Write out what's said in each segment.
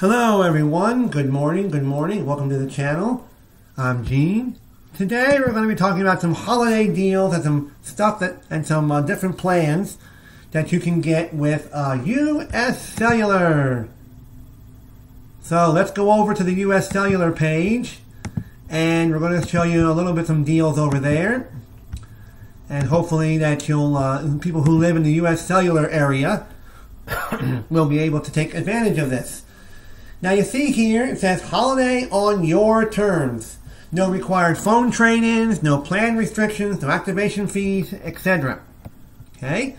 Hello everyone, good morning, good morning, welcome to the channel. I'm Gene. Today we're going to be talking about some holiday deals and some stuff that and some uh, different plans that you can get with uh, US Cellular. So let's go over to the US Cellular page and we're going to show you a little bit some deals over there. And hopefully that you'll, uh, people who live in the US Cellular area will be able to take advantage of this. Now you see here, it says holiday on your terms. No required phone trade-ins, no plan restrictions, no activation fees, etc. Okay?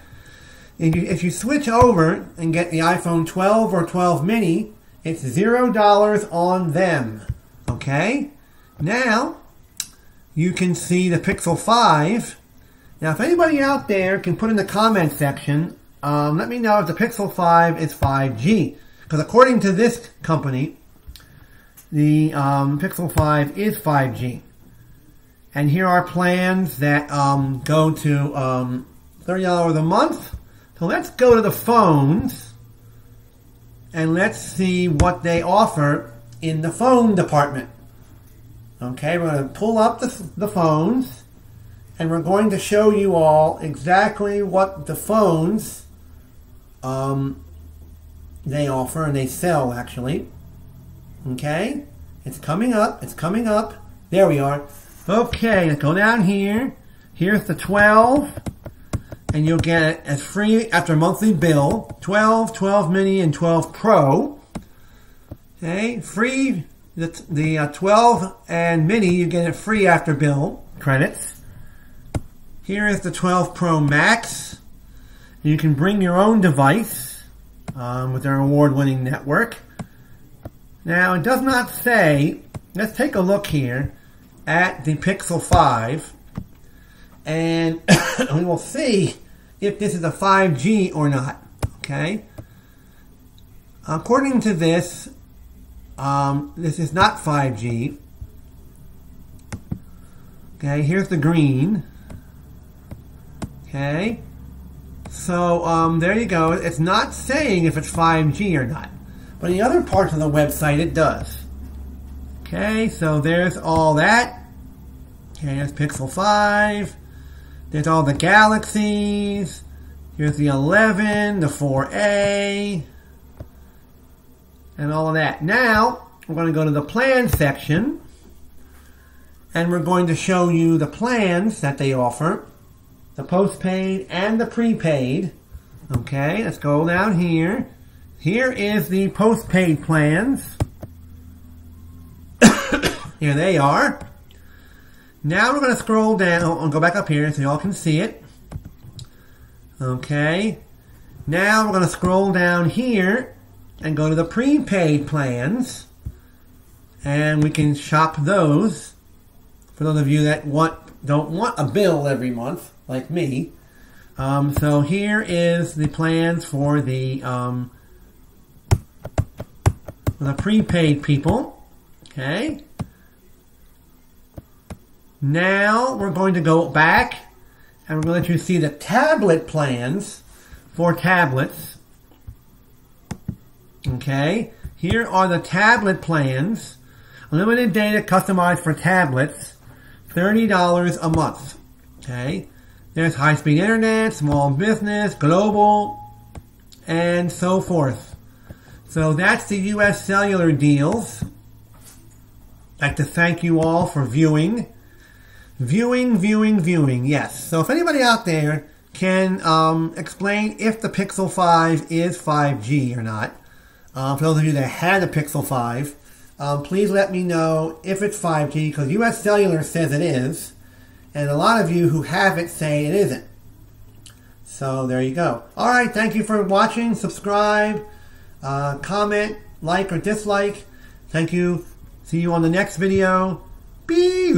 If you, if you switch over and get the iPhone 12 or 12 mini, it's $0 on them. Okay? Now, you can see the Pixel 5. Now, if anybody out there can put in the comment section, um, let me know if the Pixel 5 is 5G. Because according to this company, the um, Pixel 5 is 5G. And here are plans that um, go to um, $30 a month. So let's go to the phones and let's see what they offer in the phone department. Okay, we're going to pull up the, the phones and we're going to show you all exactly what the phones um, they offer and they sell actually. Okay? It's coming up. It's coming up. There we are. Okay, let's go down here. Here's the 12. And you'll get it as free after monthly bill. 12, 12 mini, and 12 pro. Okay, free. The, the uh, 12 and mini, you get it free after bill credits. Here is the 12 Pro Max. You can bring your own device um, with their award-winning network. Now, it does not say, let's take a look here at the Pixel 5, and we will see if this is a 5G or not, okay? According to this, um, this is not 5G. Okay, here's the green. Okay. So um, there you go. It's not saying if it's 5G or not. But in the other parts of the website, it does. Okay, so there's all that. Okay, there's Pixel 5. There's all the galaxies. Here's the 11, the 4A, and all of that. Now, we're going to go to the plan section. And we're going to show you the plans that they offer the postpaid and the prepaid. Okay, let's go down here. Here is the postpaid plans. here they are. Now we're going to scroll down oh, and go back up here so y'all can see it. Okay. Now we're going to scroll down here and go to the prepaid plans. And we can shop those for those of you that want don't want a bill every month like me. Um, so here is the plans for the um, the prepaid people. Okay. Now we're going to go back and we're going to see the tablet plans for tablets. Okay. Here are the tablet plans. Limited data customized for tablets. $30 a month. Okay. There's high-speed internet, small business, global, and so forth. So that's the U.S. cellular deals. I'd like to thank you all for viewing. Viewing, viewing, viewing, yes. So if anybody out there can um, explain if the Pixel 5 is 5G or not, uh, for those of you that had a Pixel 5, um, please let me know if it's 5G, because US Cellular says it is. And a lot of you who have it say it isn't. So there you go. All right, thank you for watching. Subscribe, uh, comment, like or dislike. Thank you. See you on the next video. Be